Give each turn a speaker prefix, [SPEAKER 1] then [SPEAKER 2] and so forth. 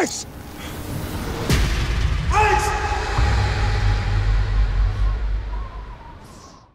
[SPEAKER 1] Guys!